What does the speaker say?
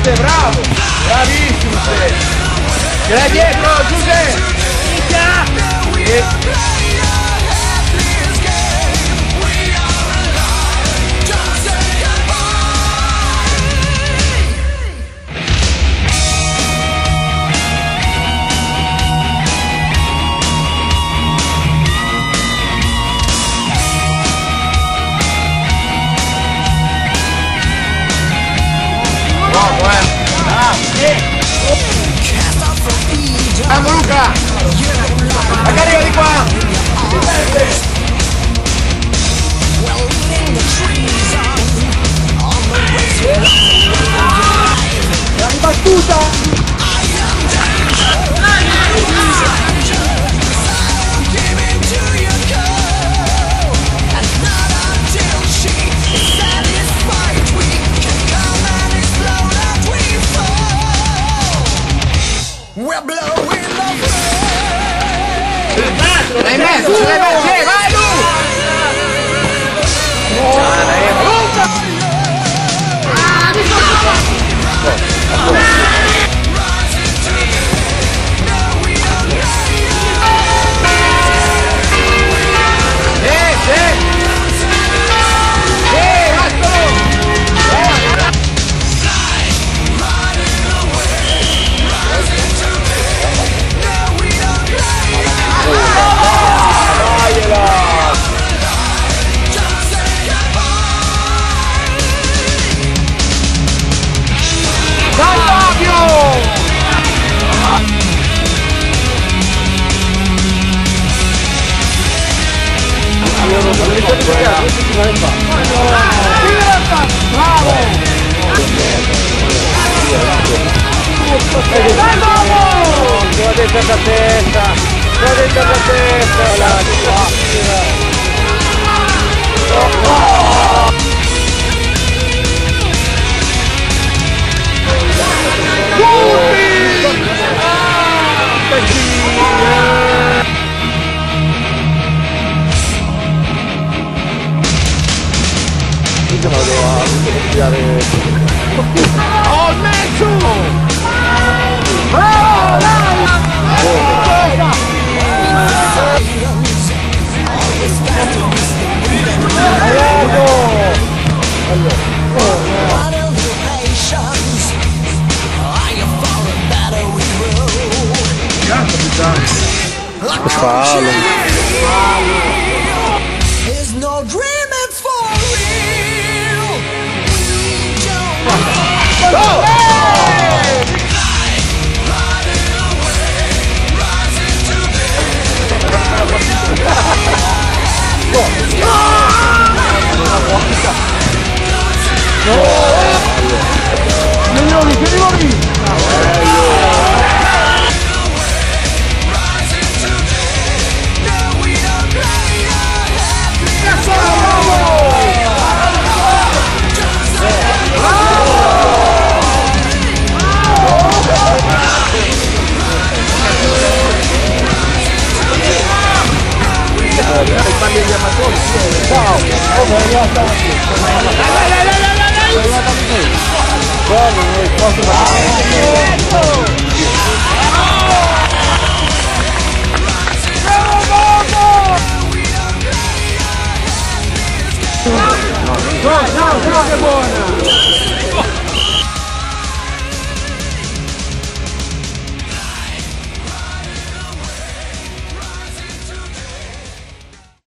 Giuseppe, bravo! Bravissimo Giuseppe! L'hai dietro, Giuseppe! Vamos Luca! Magari di qua! La testa, sono dentro la testa, la Oh, Fallo. There's no dream, it's for real. Signori, familia Mateo. Chao. Vamos, lá. Vamos lá, vamos lá. Vamos lá, ¡Vamos, vamos! ¡Vamos, vamos!